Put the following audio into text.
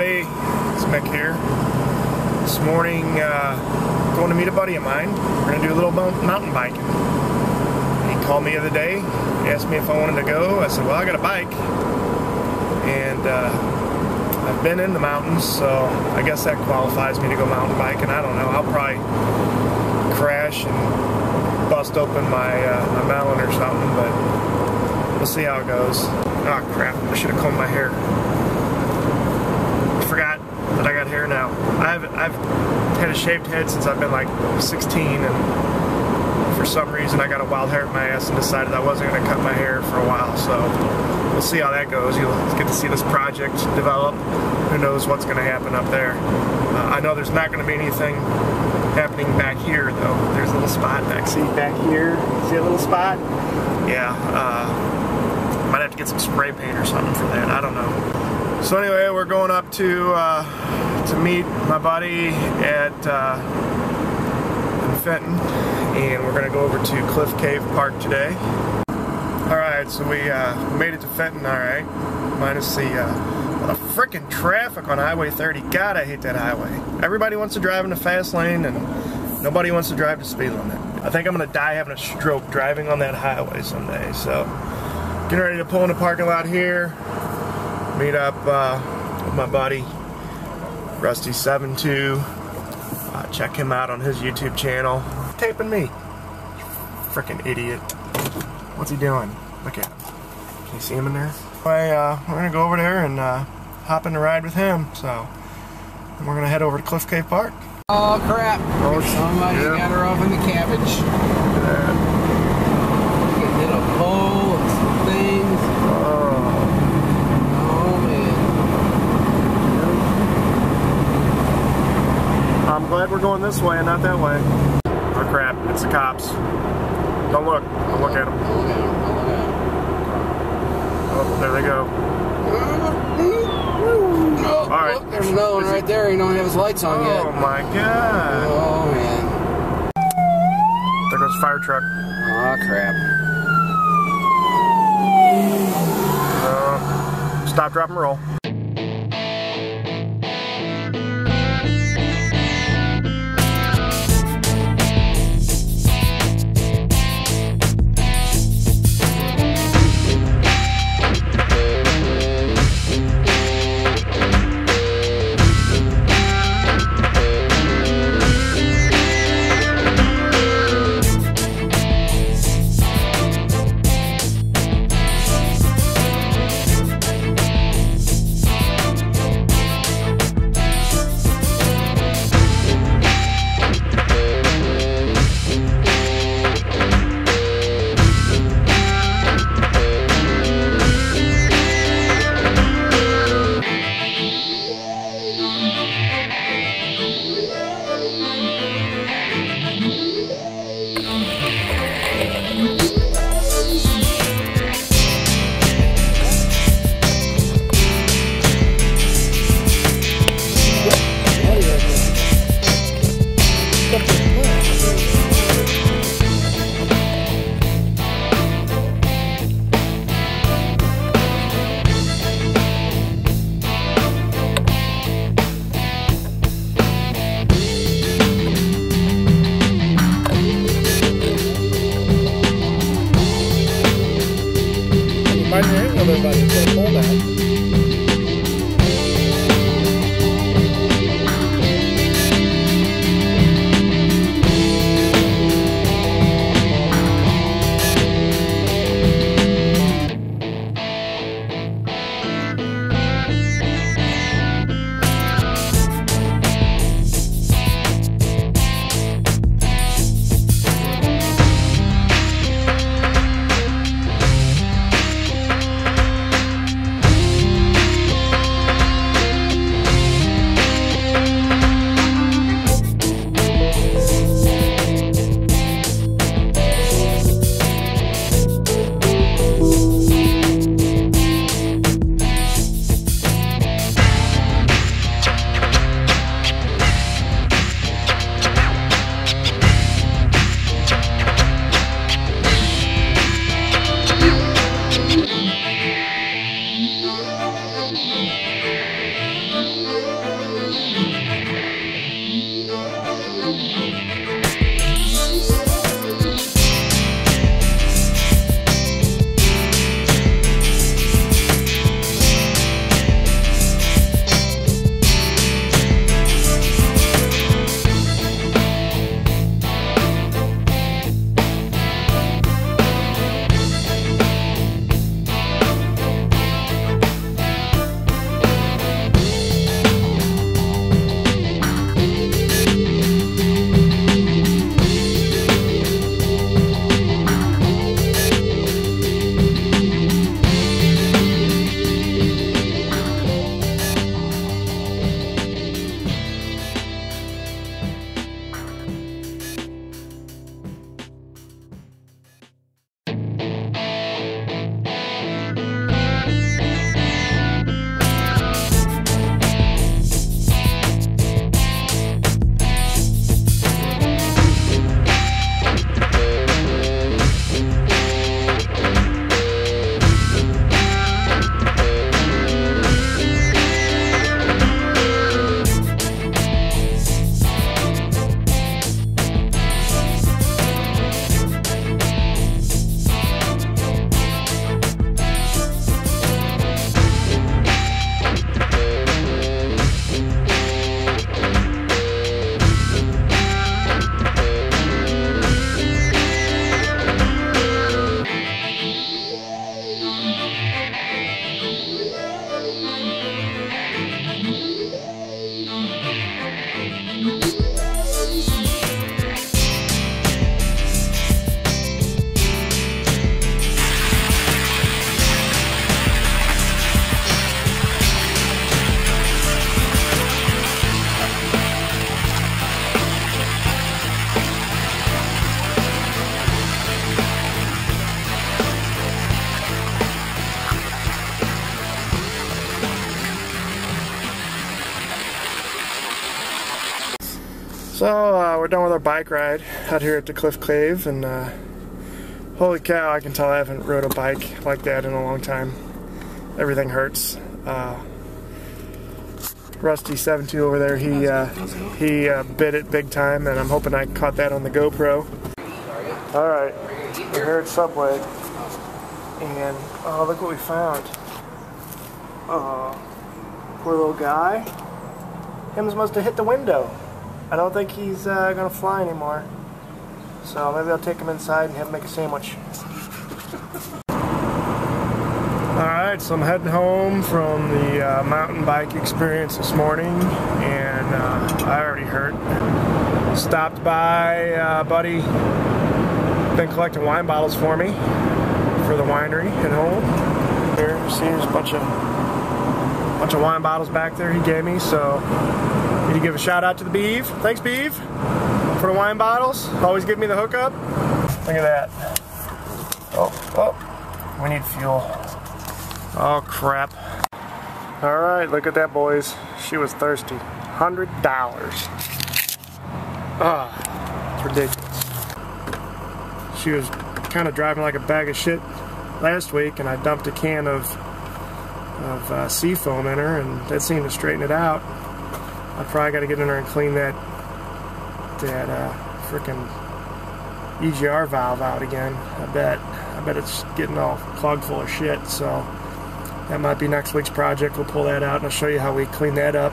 everybody. It's Mick here. This morning, uh, going to meet a buddy of mine. We're going to do a little mountain biking. He called me the other day, asked me if I wanted to go. I said, well, I got a bike. And uh, I've been in the mountains, so I guess that qualifies me to go mountain biking. I don't know. I'll probably crash and bust open my, uh, my melon or something, but we'll see how it goes. Oh crap, I should have combed my hair forgot that I got hair now. I've had a shaved head since I've been like 16, and for some reason I got a wild hair in my ass and decided I wasn't going to cut my hair for a while. So we'll see how that goes. You'll get to see this project develop. Who knows what's going to happen up there? Uh, I know there's not going to be anything happening back here though. There's a little spot back. See back here? See a little spot? Yeah. Uh, might have to get some spray paint or something for that. I don't know. So anyway, we're going up to uh, to meet my buddy at uh, Fenton, and we're gonna go over to Cliff Cave Park today. All right, so we uh, made it to Fenton. All right, minus the uh, the freaking traffic on Highway 30. God, I hate that highway. Everybody wants to drive in the fast lane, and nobody wants to drive the speed limit. I think I'm gonna die having a stroke driving on that highway someday. So, getting ready to pull in the parking lot here meet up uh, with my buddy Rusty72. Uh, check him out on his YouTube channel. Taping me. Freaking idiot. What's he doing? Look at him. Can you see him in there? Anyway, uh, we're gonna go over there and uh, hop in the ride with him. So, we're gonna head over to Cliff Cave Park. Oh crap! Oh, Somebody yeah. got her off in the cabbage. Uh, Getting in a pole and some things. oh, Oh man. I'm glad we're going this way and not that way. Oh crap, it's the cops. Don't look. Don't look at them. Don't look at him. Don't look at Oh, there they go. Oh, All right. look, there's another one right there. He don't have his lights on Oh yet. Oh my god. Oh man. There goes the fire truck. Oh crap. Uh, stop, drop, and roll. Mind your angle there, buddy. It's So uh, we're done with our bike ride out here at the Cliff Cave, and uh, holy cow, I can tell I haven't rode a bike like that in a long time. Everything hurts. Uh, Rusty 72 over there, he uh, he uh, bit it big time, and I'm hoping I caught that on the GoPro. All right, we're here at Subway, and oh, look what we found. Oh, poor little guy. Hims must have hit the window. I don't think he's uh, gonna fly anymore. So maybe I'll take him inside and have him make a sandwich. Alright, so I'm heading home from the uh, mountain bike experience this morning, and uh, I already hurt. Stopped by uh, buddy, been collecting wine bottles for me for the winery at home. Here, see there's a bunch of bunch of wine bottles back there he gave me, so need to give a shout out to the Beeve. Thanks, Beeve, for the wine bottles. Always give me the hookup. Look at that. Oh, oh, we need fuel. Oh, crap. All right, look at that, boys. She was thirsty. $100. Ah, it's ridiculous. She was kind of driving like a bag of shit last week, and I dumped a can of of uh, seafoam in her, and that seemed to straighten it out. I probably got to get in there and clean that that uh, freaking EGR valve out again. I bet. I bet it's getting all clogged full of shit. So that might be next week's project. We'll pull that out and I'll show you how we clean that up.